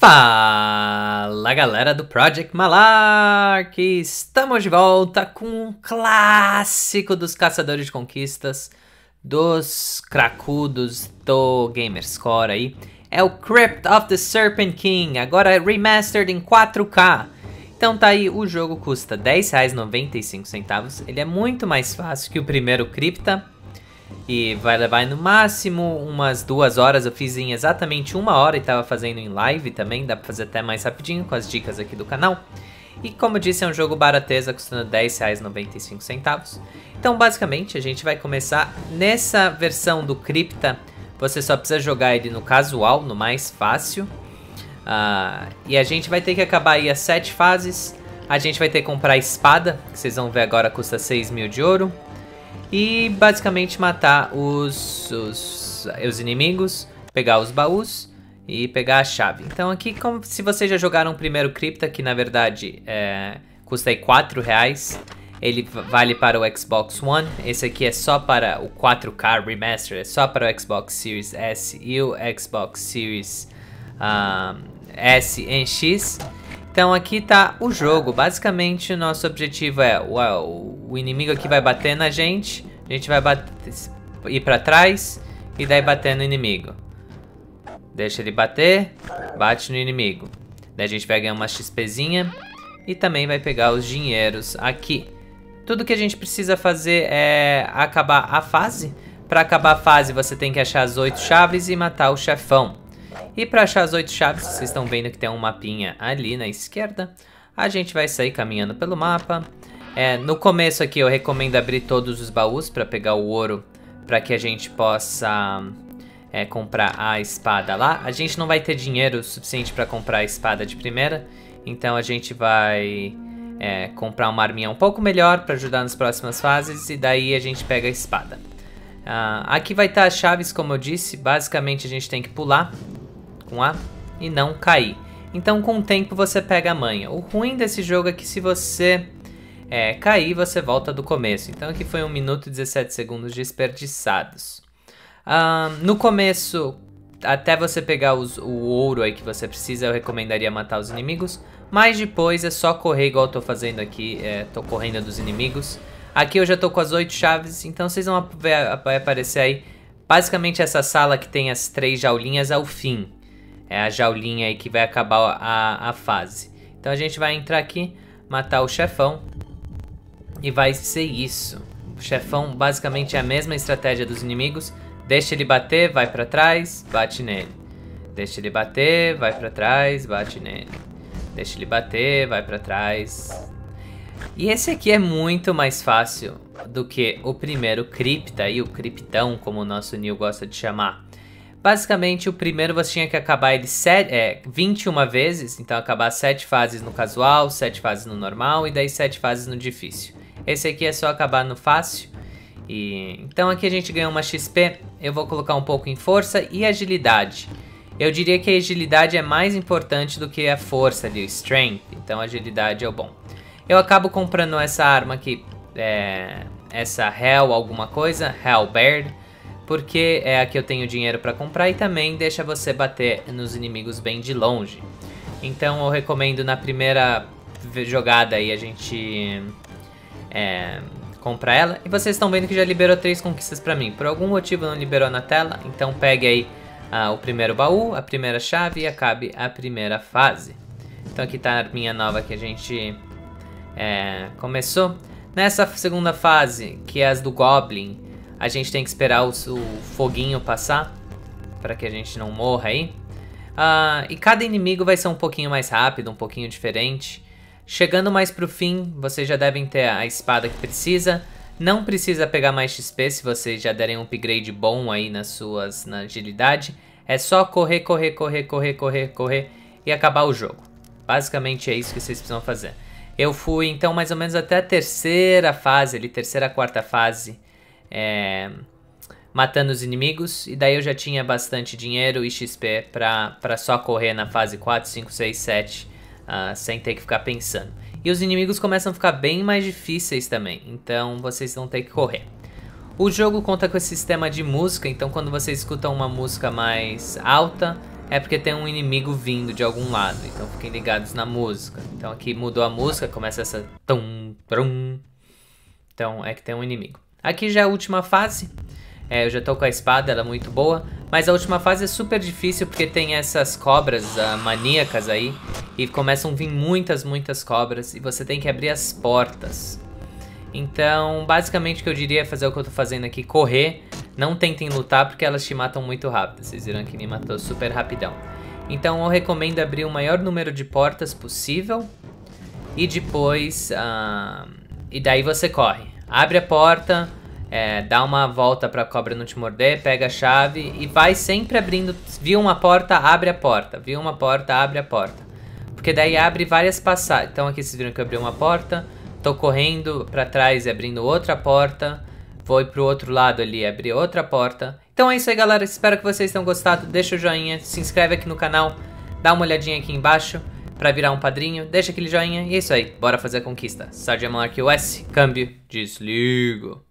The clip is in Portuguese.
Fala galera do Project Malark! Estamos de volta com um clássico dos caçadores de conquistas, dos cracudos do Gamerscore aí. É o Crypt of the Serpent King, agora remastered em 4K. Então tá aí, o jogo custa R$10,95, ele é muito mais fácil que o primeiro Crypta, e vai levar no máximo umas duas horas. Eu fiz em exatamente uma hora e estava fazendo em live também. Dá para fazer até mais rapidinho com as dicas aqui do canal. E como disse, é um jogo barateza, custando R$10,95. Então, basicamente, a gente vai começar nessa versão do Crypta. Você só precisa jogar ele no casual, no mais fácil. Uh, e a gente vai ter que acabar aí as sete fases. A gente vai ter que comprar a espada, que vocês vão ver agora custa 6 mil de ouro e basicamente matar os, os, os inimigos, pegar os baús e pegar a chave. Então aqui, como se vocês já jogaram o primeiro Crypta, que na verdade é, custa aí 4 reais, ele vale para o Xbox One. Esse aqui é só para o 4K Remaster, é só para o Xbox Series S e o Xbox Series um, S em X. Então aqui tá o jogo. Basicamente, o nosso objetivo é o, inimigo aqui vai bater na gente, a gente vai bater, ir para trás e daí bater no inimigo. Deixa ele bater, bate no inimigo. Daí a gente vai ganhar uma XPzinha e também vai pegar os dinheiros aqui. Tudo que a gente precisa fazer é acabar a fase. Para acabar a fase, você tem que achar as oito chaves e matar o chefão. E para achar as oito chaves, vocês estão vendo que tem um mapinha ali na esquerda. A gente vai sair caminhando pelo mapa. É, no começo aqui eu recomendo abrir todos os baús para pegar o ouro, para que a gente possa é, comprar a espada lá. A gente não vai ter dinheiro suficiente para comprar a espada de primeira, então a gente vai é, comprar uma arminha um pouco melhor para ajudar nas próximas fases e daí a gente pega a espada. Uh, aqui vai estar tá as chaves, como eu disse, basicamente a gente tem que pular com A e não cair. Então com o tempo você pega a manha. O ruim desse jogo é que se você é, cair, você volta do começo. Então aqui foi 1 minuto e 17 segundos desperdiçados. Uh, no começo, até você pegar os, o ouro aí que você precisa, eu recomendaria matar os inimigos. Mas depois é só correr igual eu tô fazendo aqui, é, tô correndo dos inimigos. Aqui eu já tô com as oito chaves, então vocês vão ver, vai aparecer aí. Basicamente essa sala que tem as três jaulinhas ao fim. É a jaulinha aí que vai acabar a, a fase. Então a gente vai entrar aqui, matar o chefão. E vai ser isso. O chefão basicamente é a mesma estratégia dos inimigos. Deixa ele bater, vai para trás, bate nele. Deixa ele bater, vai para trás, bate nele. Deixa ele bater, vai para trás. E esse aqui é muito mais fácil do que o primeiro cripta e o criptão, como o nosso Neil gosta de chamar. Basicamente, o primeiro você tinha que acabar ele set, é, 21 vezes, então acabar 7 fases no casual, 7 fases no normal e daí 7 fases no difícil. Esse aqui é só acabar no fácil. E, então aqui a gente ganhou uma XP, eu vou colocar um pouco em força e agilidade. Eu diria que a agilidade é mais importante do que a força ali, o strength, então agilidade é o bom. Eu acabo comprando essa arma aqui, é, essa Hell alguma coisa, Hellbird, porque é a que eu tenho dinheiro para comprar e também deixa você bater nos inimigos bem de longe. Então eu recomendo na primeira jogada aí a gente é, comprar ela. E vocês estão vendo que já liberou três conquistas pra mim. Por algum motivo não liberou na tela, então pegue aí ah, o primeiro baú, a primeira chave e acabe a primeira fase. Então aqui tá a arminha nova que a gente é, começou. Nessa segunda fase, que é as do Goblin, a gente tem que esperar o, o foguinho passar para que a gente não morra aí. Ah, e cada inimigo vai ser um pouquinho mais rápido, um pouquinho diferente. Chegando mais pro fim, vocês já devem ter a espada que precisa. Não precisa pegar mais XP se vocês já derem um upgrade bom aí nas suas na agilidade. É só correr, correr, correr, correr, correr, correr e acabar o jogo. Basicamente é isso que vocês precisam fazer. Eu fui então mais ou menos até a terceira fase, ali, terceira, quarta fase, é, matando os inimigos. E daí eu já tinha bastante dinheiro e XP pra só correr na fase 4, 5, 6, 7 uh, sem ter que ficar pensando. E os inimigos começam a ficar bem mais difíceis também, então vocês vão ter que correr. O jogo conta com esse sistema de música, então quando você escuta uma música mais alta, é porque tem um inimigo vindo de algum lado. Então fiquem ligados na música. Então aqui mudou a música, começa essa trum. Então é que tem um inimigo. Aqui já é a última fase. É, eu já tô com a espada, ela é muito boa. Mas a última fase é super difícil porque tem essas cobras uh, maníacas aí. E começam a vir muitas, muitas cobras. E você tem que abrir as portas. Então, basicamente o que eu diria é fazer o que eu tô fazendo aqui, correr. Não tentem lutar porque elas te matam muito rápido. Vocês viram que me matou super rapidão. Então eu recomendo abrir o maior número de portas possível. E depois... Uh, e daí você corre. Abre a porta, é, dá uma volta pra cobra não te morder, pega a chave e vai sempre abrindo. Viu uma porta, abre a porta. Viu uma porta, abre a porta. Porque daí abre várias passagens. Então aqui vocês viram que eu abri uma porta. Tô correndo pra trás e abrindo outra porta. Vou pro outro lado ali abrir outra porta. Então é isso aí, galera. Espero que vocês tenham gostado. Deixa o joinha, se inscreve aqui no canal. Dá uma olhadinha aqui embaixo para virar um padrinho. Deixa aquele joinha. E é isso aí. Bora fazer a conquista. Sardia Monarch US. Câmbio. Desligo.